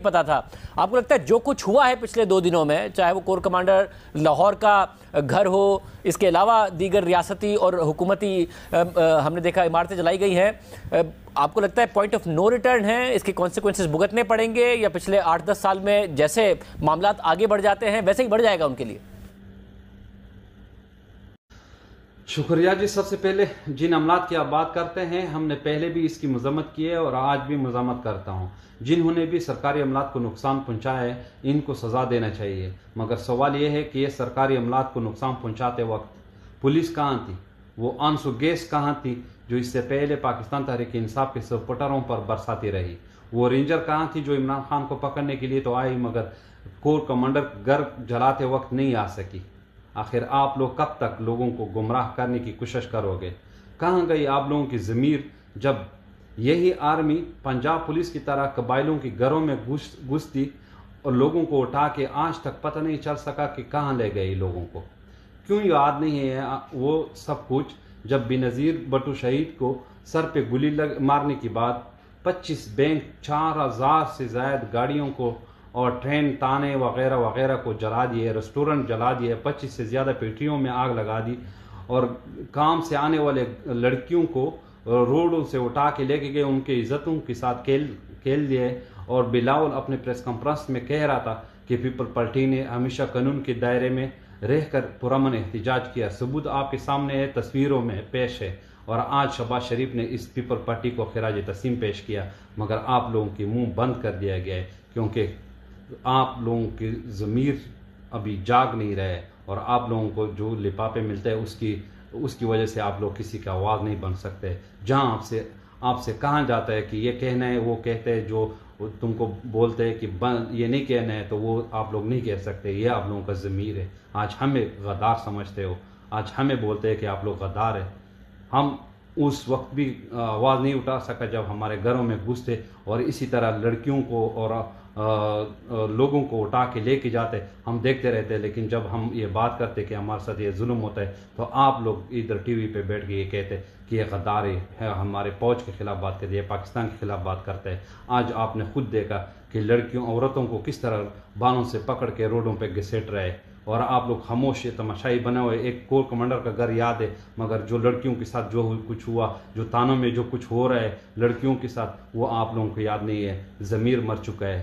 पता था। आपको लगता है जो कुछ हुआ है पिछले दो दिनों में, चाहे वो कोर कमांडर लाहौर का घर हो, इसके अलावा दीगर रियासती और हुकूमती हमने देखा इमारतें जलाई गई हैं आपको लगता है पॉइंट ऑफ़ नो रिटर्न है? इसके कॉन्सिक्वेंसेस भुगतने पड़ेंगे या पिछले आठ दस साल में जैसे मामला आगे बढ़ जाते हैं, वैसे ही बढ़ जाएगा उनके लिए? शुक्रिया जी। सबसे पहले जिन अमलात की आप बात करते हैं, हमने पहले भी इसकी मजम्मत की है और आज भी मजम्मत करता हूँ। जिन्होंने भी सरकारी अमलात को नुकसान पहुँचाया है, इनको सज़ा देना चाहिए। मगर सवाल यह है कि ये सरकारी अमलात को नुकसान पहुँचाते वक्त पुलिस कहाँ थी? वो आँसू गैस कहाँ थी, जो इससे पहले पाकिस्तान तहरीक इंसाफ के सपोर्टरों पर बरसाती रही? वो रेंजर कहाँ थी, जो इमरान खान को पकड़ने के लिए तो आई मगर कोर कमांडर घर जलाते वक्त नहीं आ सकी? आखिर आप लोग कब तक लोगों को गुमराह करने की कोशिश करोगे? कहाँ गई आप लोगों की ज़मीर जब यही आर्मी पंजाब पुलिस की तरह कबाइलों के घरों में घुस, घुसती और लोगों को उठा के आज तक पता नहीं चल सका कि कहाँ ले गए लोगों को? क्यों याद नहीं है वो सब कुछ जब बेनज़ीर बटू शहीद को सर पे गोली लग, मारने के बाद 25 बैंक चार हज़ार से ज़्यादा गाड़ियों को और ट्रेन ताने वगैरह वगैरह को जला दिए रेस्टोरेंट जला दिए, पच्चीस से ज़्यादा पेटियों में आग लगा दी और काम से आने वाले लड़कियों को रोडों से उठा के लेके गए, उनके इज्जतों के साथ खेल खेल दिए और बिलावल अपने प्रेस कॉन्फ्रेंस में कह रहा था कि पीपल पार्टी ने हमेशा कानून के दायरे में रहकर पुरमन एहतजाज किया। सबूत आपके सामने है, तस्वीरों में पेश है और आज शबाज शरीफ ने इस पीपल पार्टी को खराज तसीम पेश किया, मगर आप लोगों के मुँह बंद कर दिया गया है, क्योंकि आप लोगों की ज़मीर अभी जाग नहीं रहे और आप लोगों को जो लिपापे मिलते हैं उसकी उसकी वजह से आप लोग किसी का आवाज़ नहीं बन सकते। जहाँ आपसे आपसे कहा जाता है कि ये कहना है, वो कहते हैं, जो तुमको बोलते हैं कि बन, ये नहीं कहना है तो वो आप लोग नहीं कह सकते। ये आप लोगों का ज़मीर है। आज हमें गद्दार समझते हो। आज हमें बोलते हैं कि आप लोग गद्दार है। हम उस वक्त भी, आवाज़ नहीं उठा सका जब हमारे घरों में घुसते और इसी तरह लड़कियों को और लोगों को उठा के लेके जाते। हम देखते रहते हैं लेकिन जब हम ये बात करते कि हमारे साथ ये जुल्म होता है तो आप लोग इधर टीवी पे बैठ के ये कहते कि ये गद्दार है, हमारे फौज के खिलाफ बात करते हैं पाकिस्तान के खिलाफ बात करते हैं। आज आपने खुद देखा कि लड़कियों, औरतों को किस तरह बालों से पकड़ के रोडों पर घसीट रहे और आप लोग खामोश तमाशाई बने हुए एक कोर कमांडर का घर याद है, मगर जो लड़कियों के साथ जो कुछ हुआ, जो तानों में जो कुछ हो रहा है, लड़कियों के साथ, वो आप लोगों को याद नहीं है। ज़मीर मर चुका है।